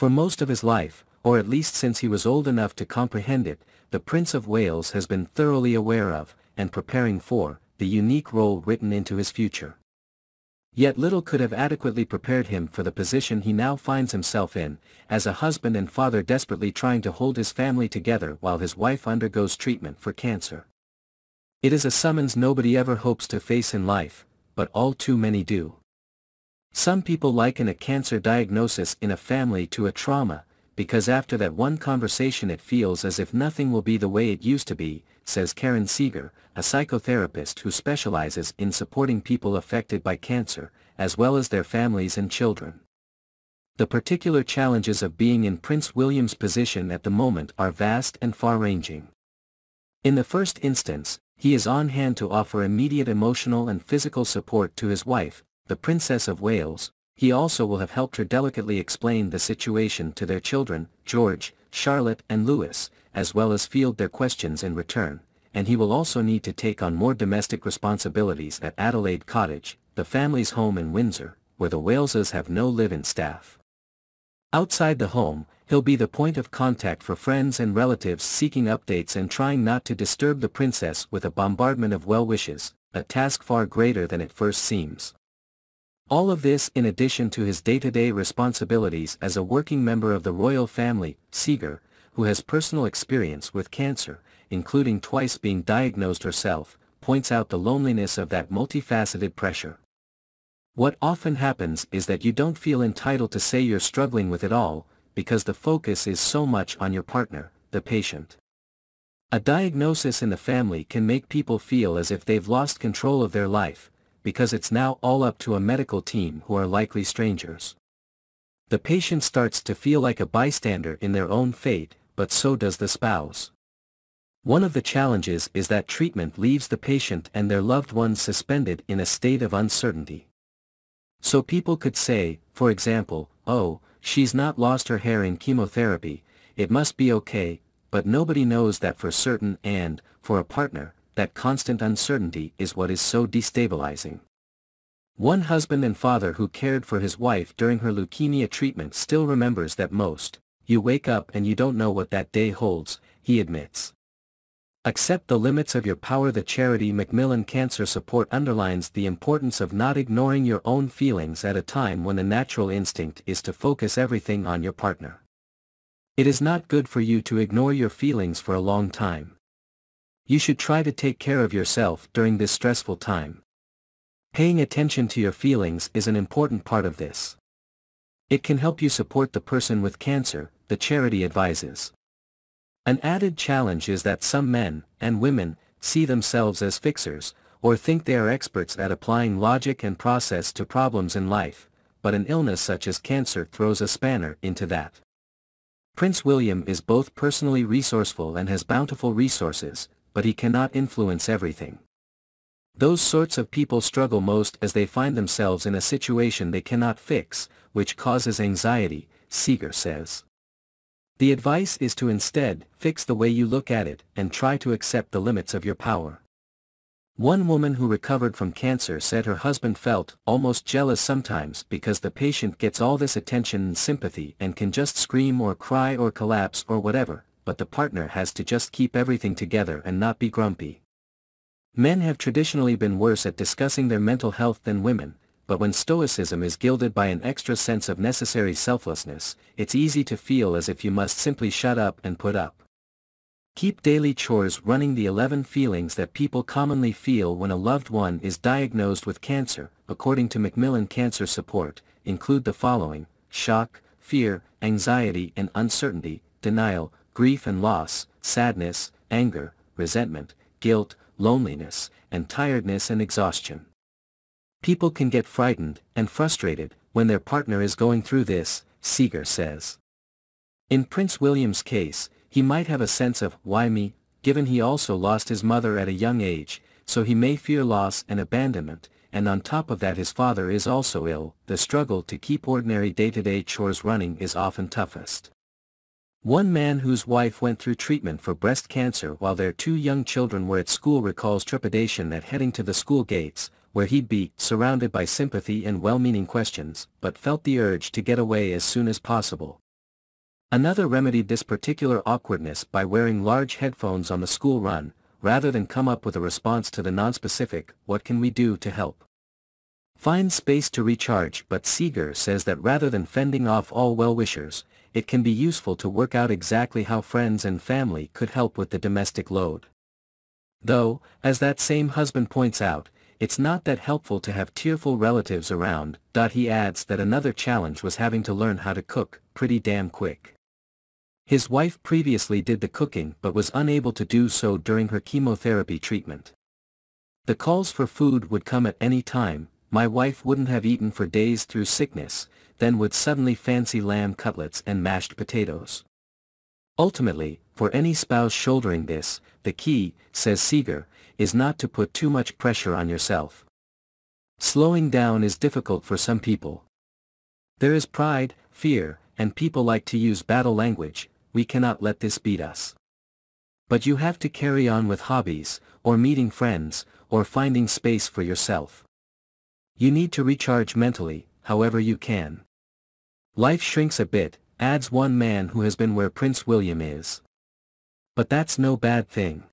For most of his life, or at least since he was old enough to comprehend it, the Prince of Wales has been thoroughly aware of, and preparing for, the unique role written into his future. Yet little could have adequately prepared him for the position he now finds himself in, as a husband and father desperately trying to hold his family together while his wife undergoes treatment for cancer. It is a summons nobody ever hopes to face in life, but all too many do. Some people liken a cancer diagnosis in a family to a trauma, because after that one conversation it feels as if nothing will be the way it used to be, says Karen Seeger, a psychotherapist who specializes in supporting people affected by cancer, as well as their families and children. The particular challenges of being in Prince William's position at the moment are vast and far-ranging. In the first instance, he is on hand to offer immediate emotional and physical support to his wife, the Princess of Wales, he also will have helped her delicately explain the situation to their children, George, Charlotte and Louis, as well as field their questions in return, and he will also need to take on more domestic responsibilities at Adelaide Cottage, the family's home in Windsor, where the Waleses have no live-in staff. Outside the home, he'll be the point of contact for friends and relatives seeking updates and trying not to disturb the princess with a bombardment of well wishes, a task far greater than it first seems. All of this in addition to his day-to-day -day responsibilities as a working member of the royal family, Seeger, who has personal experience with cancer, including twice being diagnosed herself, points out the loneliness of that multifaceted pressure. What often happens is that you don't feel entitled to say you're struggling with it all, because the focus is so much on your partner, the patient. A diagnosis in the family can make people feel as if they've lost control of their life, because it's now all up to a medical team who are likely strangers. The patient starts to feel like a bystander in their own fate, but so does the spouse. One of the challenges is that treatment leaves the patient and their loved ones suspended in a state of uncertainty. So people could say, for example, oh, she's not lost her hair in chemotherapy, it must be okay, but nobody knows that for certain and, for a partner, that constant uncertainty is what is so destabilizing. One husband and father who cared for his wife during her leukemia treatment still remembers that most, you wake up and you don't know what that day holds, he admits. Accept the limits of your power The charity Macmillan Cancer Support underlines the importance of not ignoring your own feelings at a time when the natural instinct is to focus everything on your partner. It is not good for you to ignore your feelings for a long time. You should try to take care of yourself during this stressful time. Paying attention to your feelings is an important part of this. It can help you support the person with cancer, the charity advises. An added challenge is that some men, and women, see themselves as fixers, or think they are experts at applying logic and process to problems in life, but an illness such as cancer throws a spanner into that. Prince William is both personally resourceful and has bountiful resources, but he cannot influence everything. Those sorts of people struggle most as they find themselves in a situation they cannot fix, which causes anxiety, Seeger says. The advice is to instead, fix the way you look at it, and try to accept the limits of your power. One woman who recovered from cancer said her husband felt almost jealous sometimes because the patient gets all this attention and sympathy and can just scream or cry or collapse or whatever, but the partner has to just keep everything together and not be grumpy. Men have traditionally been worse at discussing their mental health than women, but when stoicism is gilded by an extra sense of necessary selflessness, it's easy to feel as if you must simply shut up and put up. Keep daily chores running the 11 feelings that people commonly feel when a loved one is diagnosed with cancer, according to Macmillan Cancer Support, include the following, shock, fear, anxiety and uncertainty, denial, grief and loss, sadness, anger, resentment, guilt, loneliness, and tiredness and exhaustion. People can get frightened and frustrated when their partner is going through this, Seeger says. In Prince William's case, he might have a sense of, why me, given he also lost his mother at a young age, so he may fear loss and abandonment, and on top of that his father is also ill, the struggle to keep ordinary day-to-day -day chores running is often toughest. One man whose wife went through treatment for breast cancer while their two young children were at school recalls trepidation at heading to the school gates, where he'd be surrounded by sympathy and well-meaning questions, but felt the urge to get away as soon as possible. Another remedied this particular awkwardness by wearing large headphones on the school run, rather than come up with a response to the non-specific, what can we do to help? Find space to recharge but Seeger says that rather than fending off all well-wishers, it can be useful to work out exactly how friends and family could help with the domestic load. Though, as that same husband points out, it's not that helpful to have tearful relatives around, he adds that another challenge was having to learn how to cook, pretty damn quick. His wife previously did the cooking but was unable to do so during her chemotherapy treatment. The calls for food would come at any time, my wife wouldn't have eaten for days through sickness, then would suddenly fancy lamb cutlets and mashed potatoes. Ultimately, for any spouse shouldering this, the key, says Seeger, is not to put too much pressure on yourself. Slowing down is difficult for some people. There is pride, fear, and people like to use battle language, we cannot let this beat us. But you have to carry on with hobbies, or meeting friends, or finding space for yourself. You need to recharge mentally, however you can. Life shrinks a bit, adds one man who has been where Prince William is. But that's no bad thing.